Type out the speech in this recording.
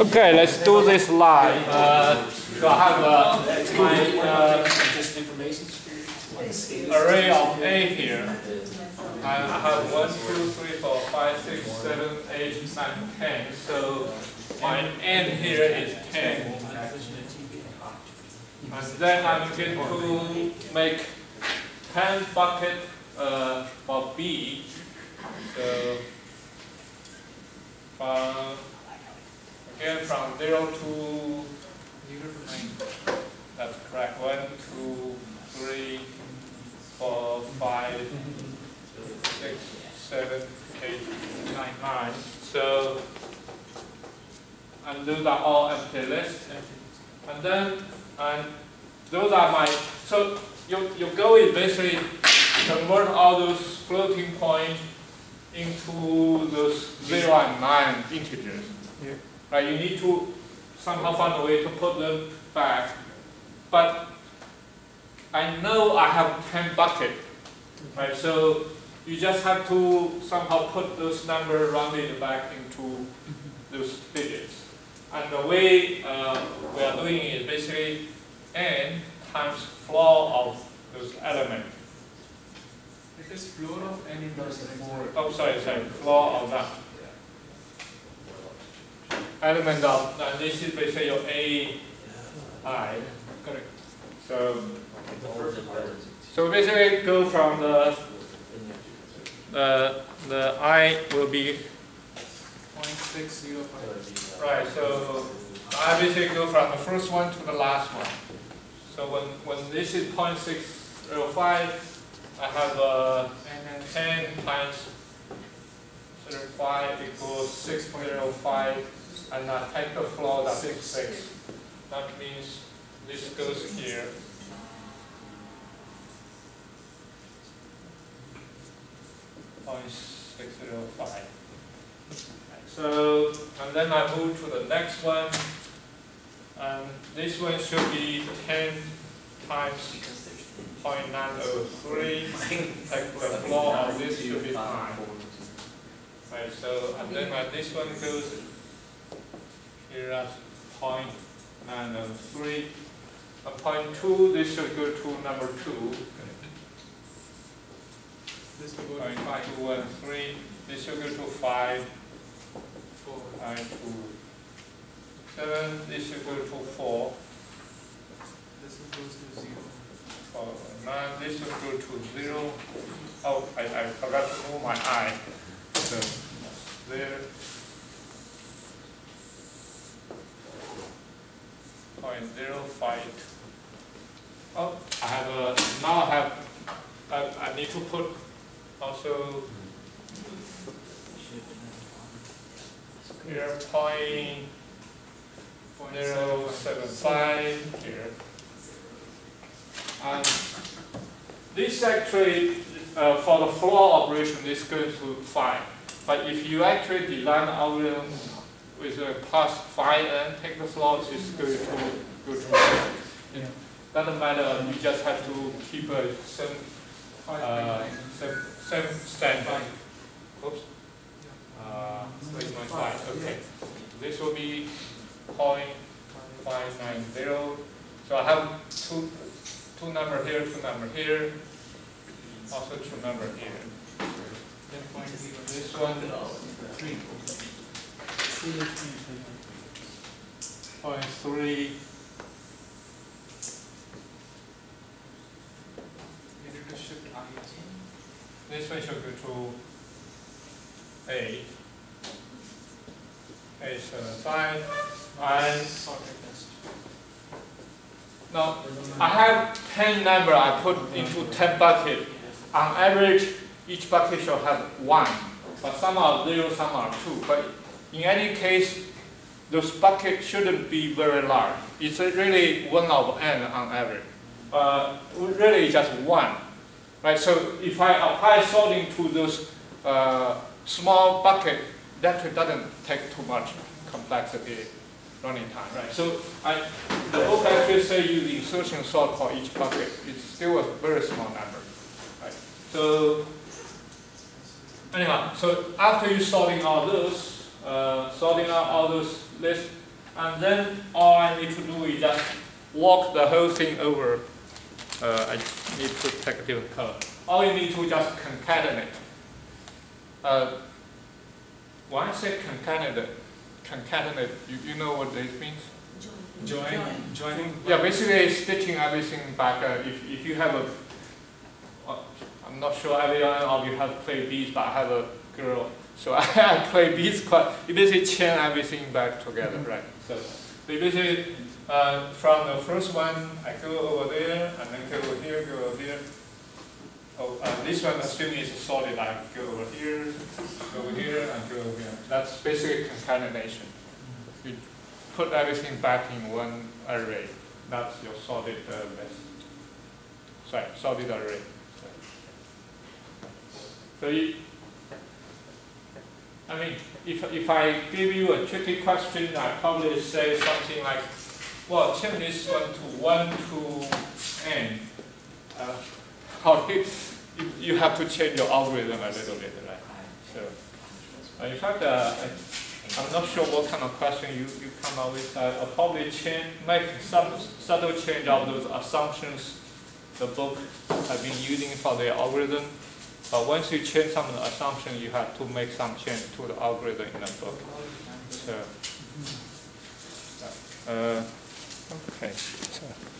Okay, let's do this live. Uh, so I have uh, my uh, array of A here. I have 1, 2, 3, 4, 5, 6, 7, 8, 9, 10. So my n here is 10. And then I'm going to make 10 bucket uh, for B. So from again from 0 to that's correct. 1, 2, 3, 4, 5, 6, 7, 8, 9, 9. So and those are all empty lists. And then and those are my so your your goal is basically convert all those floating points into those zero and nine integers. Yeah. Right? You need to somehow find a way to put them back. But I know I have 10 bucket, right? So you just have to somehow put those numbers rounded back into those digits. And the way uh, we are doing it is basically n times floor of those elements. It is floor of n into four. Oh, sorry, sorry, floor of that. Element of, and this is basically your A I. Correct. So, so basically go from the, the, the I will be, Point six zero five. right, so I basically go from the first one to the last one. So when, when this is 0.605, I have uh, And then 10 times 05 equals 6.05, and I take the floor, that's Six. 6. That means this goes here. Point six zero five. So, and then I move to the next one. And this one should be ten times 0.903, like the floor of this should be fine. Right, so and then like, this one goes here at 0.903. A point 2, this should go to number 2. This should go to 5. 2 and 3, this should go to 5. 4 and 2. 7, this should go to 4. This goes to 0 for this will go to zero. Oh, I, I forgot to move my I. So there. Point zero five. Oh, I have a, now I have, I, I need to put also here point zero seven five here. And this actually, uh, for the floor operation, is going to five. But if you actually design algorithm with a plus five and take the floor, it's going to go to seven. Yeah. Doesn't matter, you just have to keep a same, uh, same, same standard. Oops. Uh, okay. This will be point five nine zero. So I have two, two number here, two number here, also two number here. Then point. This one, Three. point three, this one should go to A. A seven five, and. Now I have ten number I put into ten bucket. On average, each bucket shall have one, but some are zero, some are two. But in any case, those buckets shouldn't be very large. It's really one of n on average. Uh, really just one, right? So if I apply sorting to those uh, small bucket, that doesn't take too much complexity running time, right? So I, the book actually say use insertion sort for each bucket. It's still a very small number, right? So anyhow, so after you sorting all those, uh, sorting out all those lists, and then all I need to do is just walk the whole thing over. Uh, I need to take a different color. All you need to just concatenate. Uh, when I say concatenate, concatenate, you, you know what this means? Join, Join. joining. Yeah, basically stitching everything back. Uh, if, if you have a, uh, I'm not sure everyone of you have played beads, but I have a girl, so I play beads quite. You basically chain everything back together, right? So, so you basically uh, from the first one, I go over there, and then go over here, go over here. Oh, uh, this one assuming it's a solid, I go over here, go over here, and go over here. That's basically concatenation. You put everything back in one array. That's your solid uh, list. Sorry, solid array. So you, I mean, if, if I give you a tricky question, I probably say something like, well, change this one to one to n. Uh, do you, have to change your algorithm a little bit, right? So, in fact, uh, I'm not sure what kind of question you, you come up with. Uh, I'll probably change, make some subtle change of those assumptions the book have been using for the algorithm. But once you change some of the assumptions, you have to make some change to the algorithm in the book. So, uh, okay. So.